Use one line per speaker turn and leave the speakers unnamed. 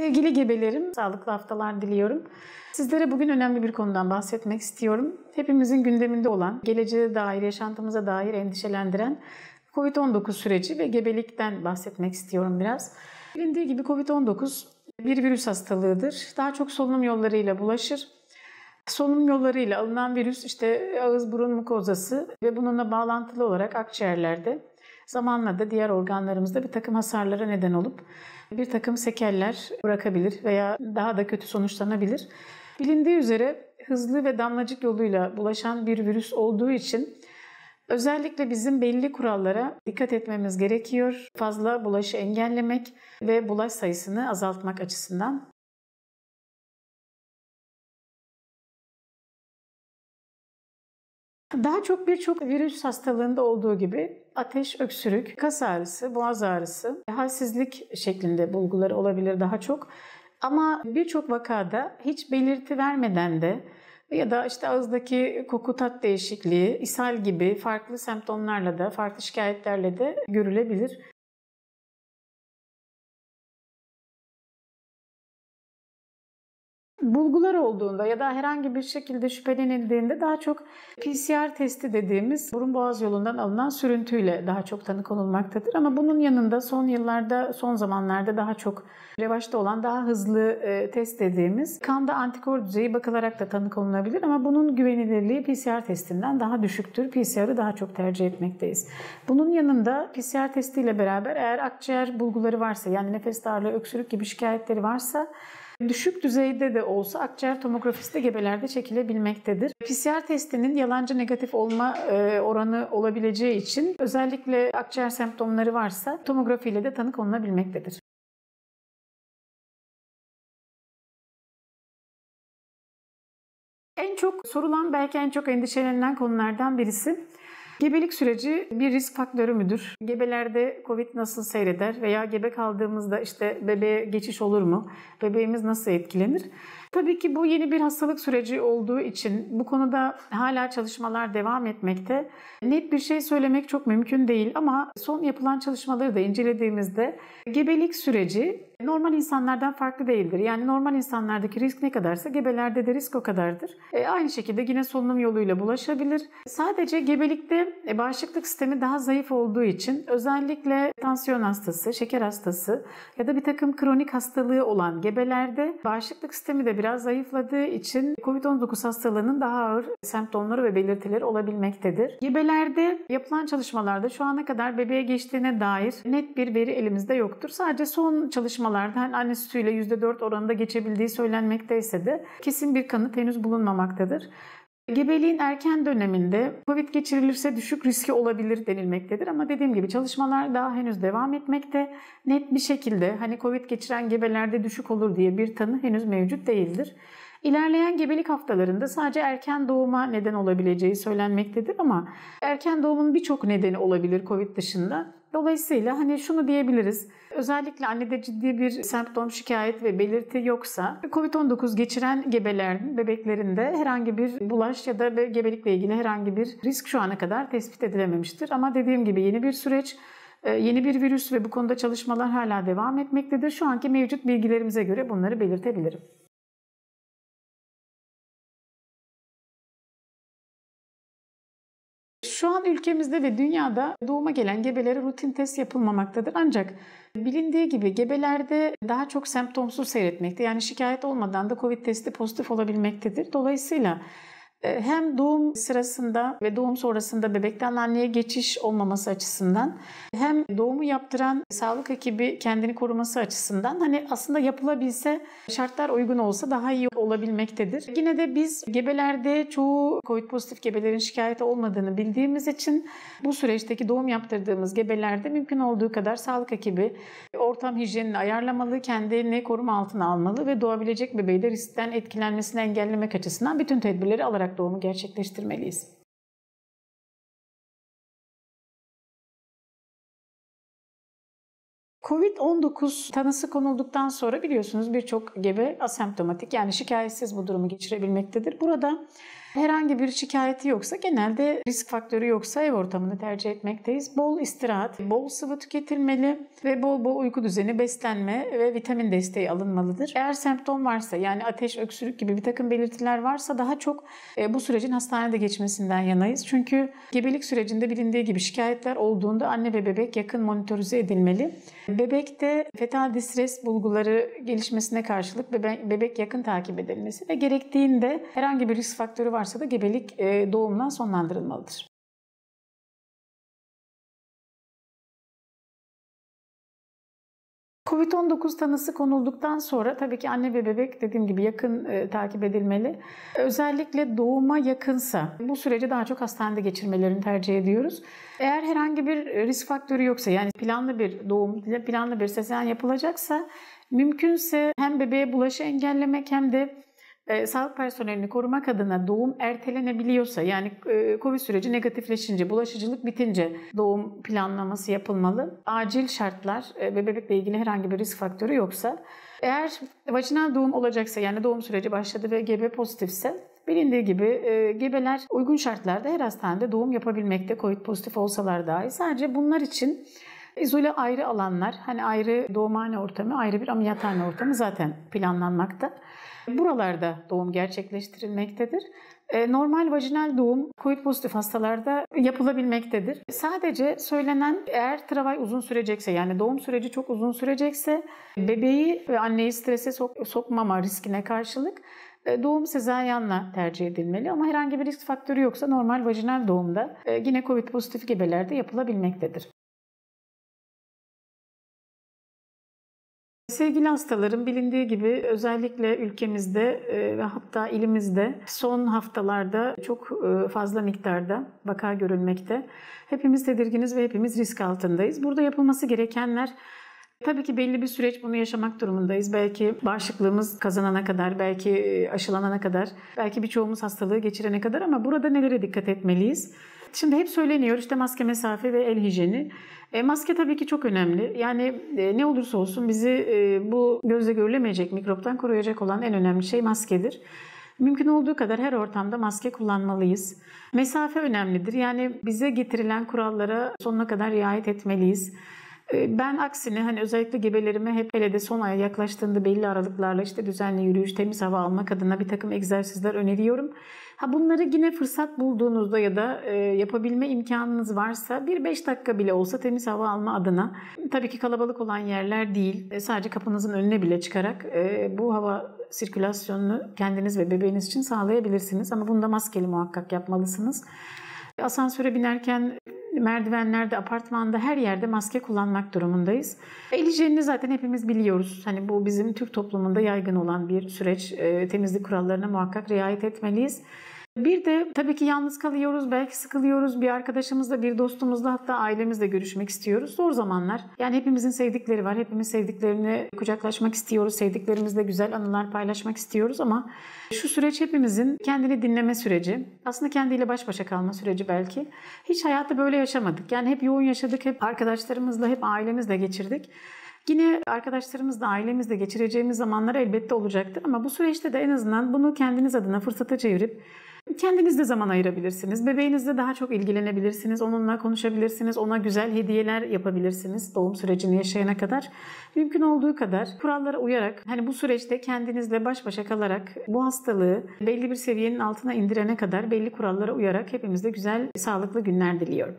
Sevgili gebelerim, sağlıklı haftalar diliyorum. Sizlere bugün önemli bir konudan bahsetmek istiyorum. Hepimizin gündeminde olan, geleceğe dair, yaşantımıza dair endişelendiren COVID-19 süreci ve gebelikten bahsetmek istiyorum biraz. Bilindiği gibi COVID-19 bir virüs hastalığıdır. Daha çok solunum yollarıyla bulaşır. Solunum yollarıyla alınan virüs işte ağız burun mukozası ve bununla bağlantılı olarak akciğerlerde zamanla da diğer organlarımızda bir takım hasarlara neden olup bir takım sekeller bırakabilir veya daha da kötü sonuçlanabilir. Bilindiği üzere hızlı ve damlacık yoluyla bulaşan bir virüs olduğu için özellikle bizim belli kurallara dikkat etmemiz gerekiyor. Fazla bulaşı engellemek ve bulaş sayısını azaltmak açısından. Daha çok birçok virüs hastalığında olduğu gibi ateş, öksürük, kas ağrısı, boğaz ağrısı, halsizlik şeklinde bulguları olabilir daha çok. Ama birçok vakada hiç belirti vermeden de ya da işte ağızdaki koku tat değişikliği, ishal gibi farklı semptomlarla da, farklı şikayetlerle de görülebilir. Bulgular olduğunda ya da herhangi bir şekilde şüphelenildiğinde daha çok PCR testi dediğimiz burun boğaz yolundan alınan sürüntüyle daha çok tanı konulmaktadır. Ama bunun yanında son yıllarda, son zamanlarda daha çok revaçta olan daha hızlı e, test dediğimiz kanda antikor düzeyi bakılarak da tanı konulabilir ama bunun güvenilirliği PCR testinden daha düşüktür. PCR'ı daha çok tercih etmekteyiz. Bunun yanında PCR testiyle beraber eğer akciğer bulguları varsa yani nefes darlığı, öksürük gibi şikayetleri varsa Düşük düzeyde de olsa akciğer tomografisi de gebelerde çekilebilmektedir. PCR testinin yalancı negatif olma e, oranı olabileceği için özellikle akciğer semptomları varsa tomografiyle de tanı konulabilmektedir. En çok sorulan belki en çok endişelenilen konulardan birisi Gebelik süreci bir risk faktörü müdür? Gebelerde COVID nasıl seyreder veya gebe kaldığımızda işte bebeğe geçiş olur mu? Bebeğimiz nasıl etkilenir? Tabii ki bu yeni bir hastalık süreci olduğu için bu konuda hala çalışmalar devam etmekte. Net bir şey söylemek çok mümkün değil ama son yapılan çalışmaları da incelediğimizde gebelik süreci normal insanlardan farklı değildir. Yani normal insanlardaki risk ne kadarsa gebelerde de risk o kadardır. E, aynı şekilde yine solunum yoluyla bulaşabilir. Sadece gebelikte e, bağışıklık sistemi daha zayıf olduğu için özellikle tansiyon hastası, şeker hastası ya da bir takım kronik hastalığı olan gebelerde bağışıklık sistemi de biraz zayıfladığı için COVID-19 hastalığının daha ağır semptomları ve belirtileri olabilmektedir. Gebelerde yapılan çalışmalarda şu ana kadar bebeğe geçtiğine dair net bir veri elimizde yoktur. Sadece son çalışmalarda hani anne sütüyle %4 oranında geçebildiği söylenmekteyse de kesin bir kanıt henüz bulunmamaktadır. Gebeliğin erken döneminde COVID geçirilirse düşük riski olabilir denilmektedir ama dediğim gibi çalışmalar daha henüz devam etmekte. Net bir şekilde hani COVID geçiren gebelerde düşük olur diye bir tanı henüz mevcut değildir. İlerleyen gebelik haftalarında sadece erken doğuma neden olabileceği söylenmektedir ama erken doğumun birçok nedeni olabilir COVID dışında. Dolayısıyla hani şunu diyebiliriz. Özellikle annede ciddi bir semptom, şikayet ve belirti yoksa COVID-19 geçiren gebelerin, bebeklerinde herhangi bir bulaş ya da gebelikle ilgili herhangi bir risk şu ana kadar tespit edilememiştir. Ama dediğim gibi yeni bir süreç, e, yeni bir virüs ve bu konuda çalışmalar hala devam etmektedir. Şu anki mevcut bilgilerimize göre bunları belirtebilirim. Şu an ülkemizde ve dünyada doğuma gelen gebelere rutin test yapılmamaktadır. Ancak bilindiği gibi gebelerde daha çok semptomsuz seyretmekte. Yani şikayet olmadan da COVID testi pozitif olabilmektedir. Dolayısıyla hem doğum sırasında ve doğum sonrasında bebekten anneye geçiş olmaması açısından hem doğumu yaptıran sağlık ekibi kendini koruması açısından hani aslında yapılabilse şartlar uygun olsa daha iyi olabilmektedir. Yine de biz gebelerde çoğu COVID pozitif gebelerin şikayeti olmadığını bildiğimiz için bu süreçteki doğum yaptırdığımız gebelerde mümkün olduğu kadar sağlık ekibi ortam hijyenini ayarlamalı, kendini koruma altına almalı ve doğabilecek bebeği de riskten etkilenmesini engellemek açısından bütün tedbirleri alarak olarak doğumu gerçekleştirmeliyiz. Covid-19 tanısı konulduktan sonra biliyorsunuz birçok gebe asemptomatik yani şikayetsiz bu durumu geçirebilmektedir. Burada Herhangi bir şikayeti yoksa genelde risk faktörü yoksa ev ortamını tercih etmekteyiz. Bol istirahat, bol sıvı tüketilmeli ve bol bol uyku düzeni, beslenme ve vitamin desteği alınmalıdır. Eğer semptom varsa yani ateş, öksürük gibi bir takım belirtiler varsa daha çok e, bu sürecin hastanede geçmesinden yanayız. Çünkü gebelik sürecinde bilindiği gibi şikayetler olduğunda anne ve bebek yakın monitörize edilmeli. Bebekte fetal distres bulguları gelişmesine karşılık bebek yakın takip edilmesi ve gerektiğinde herhangi bir risk faktörü varsa da gebelik e, doğumdan sonlandırılmalıdır. Covid-19 tanısı konulduktan sonra tabii ki anne ve bebek dediğim gibi yakın e, takip edilmeli. Özellikle doğuma yakınsa bu süreci daha çok hastanede geçirmelerini tercih ediyoruz. Eğer herhangi bir risk faktörü yoksa yani planlı bir doğum, planlı bir sezaryen yapılacaksa mümkünse hem bebeğe bulaşı engellemek hem de e, sağlık personelini korumak adına doğum ertelenebiliyorsa yani e, Covid süreci negatifleşince, bulaşıcılık bitince doğum planlaması yapılmalı. Acil şartlar e, ve bebekle ilgili herhangi bir risk faktörü yoksa eğer vajinal doğum olacaksa yani doğum süreci başladı ve gebe pozitifse bilindiği gibi e, gebeler uygun şartlarda her hastanede doğum yapabilmekte COVID pozitif olsalar dahi. Sadece bunlar için izole ayrı alanlar, hani ayrı doğumhane ortamı, ayrı bir ameliyathane ortamı zaten planlanmakta. Buralarda doğum gerçekleştirilmektedir. E, normal vajinal doğum COVID pozitif hastalarda yapılabilmektedir. Sadece söylenen eğer travay uzun sürecekse yani doğum süreci çok uzun sürecekse bebeği ve anneyi strese sok- sokmama riskine karşılık e, doğum sezaryenle tercih edilmeli ama herhangi bir risk faktörü yoksa normal vajinal doğumda e, yine COVID pozitif gebelerde yapılabilmektedir. Sevgili hastalarım bilindiği gibi özellikle ülkemizde e, ve hatta ilimizde son haftalarda çok e, fazla miktarda vaka görülmekte. Hepimiz tedirginiz ve hepimiz risk altındayız. Burada yapılması gerekenler Tabii ki belli bir süreç bunu yaşamak durumundayız. Belki bağışıklığımız kazanana kadar, belki e, aşılanana kadar, belki birçoğumuz hastalığı geçirene kadar ama burada nelere dikkat etmeliyiz? Şimdi hep söyleniyor işte maske, mesafe ve el hijyeni. E, maske tabii ki çok önemli. Yani e, ne olursa olsun bizi e, bu gözle görülemeyecek mikroptan koruyacak olan en önemli şey maskedir. Mümkün olduğu kadar her ortamda maske kullanmalıyız. Mesafe önemlidir. Yani bize getirilen kurallara sonuna kadar riayet etmeliyiz. E, ben aksine hani özellikle gebelerime hep hele de son aya yaklaştığında belli aralıklarla işte düzenli yürüyüş, temiz hava almak adına bir takım egzersizler öneriyorum. Ha bunları yine fırsat bulduğunuzda ya da e, yapabilme imkanınız varsa bir 5 dakika bile olsa temiz hava alma adına tabii ki kalabalık olan yerler değil. E, sadece kapınızın önüne bile çıkarak e, bu hava sirkülasyonunu kendiniz ve bebeğiniz için sağlayabilirsiniz. Ama bunda maskeli muhakkak yapmalısınız. Asansöre binerken merdivenlerde, apartmanda her yerde maske kullanmak durumundayız. El hijyenini zaten hepimiz biliyoruz. Hani bu bizim Türk toplumunda yaygın olan bir süreç. E, temizlik kurallarına muhakkak riayet etmeliyiz. Bir de tabii ki yalnız kalıyoruz, belki sıkılıyoruz. Bir arkadaşımızla, bir dostumuzla hatta ailemizle görüşmek istiyoruz. Zor zamanlar. Yani hepimizin sevdikleri var. Hepimiz sevdiklerini kucaklaşmak istiyoruz. Sevdiklerimizle güzel anılar paylaşmak istiyoruz ama şu süreç hepimizin kendini dinleme süreci. Aslında kendiyle baş başa kalma süreci belki. Hiç hayatta böyle yaşamadık. Yani hep yoğun yaşadık. Hep arkadaşlarımızla, hep ailemizle geçirdik. Yine arkadaşlarımızla, ailemizle geçireceğimiz zamanlar elbette olacaktır ama bu süreçte de en azından bunu kendiniz adına fırsata çevirip Kendiniz de zaman ayırabilirsiniz. Bebeğinizle daha çok ilgilenebilirsiniz. Onunla konuşabilirsiniz. Ona güzel hediyeler yapabilirsiniz doğum sürecini yaşayana kadar. Mümkün olduğu kadar kurallara uyarak hani bu süreçte kendinizle baş başa kalarak bu hastalığı belli bir seviyenin altına indirene kadar belli kurallara uyarak hepimizde güzel, sağlıklı günler diliyorum.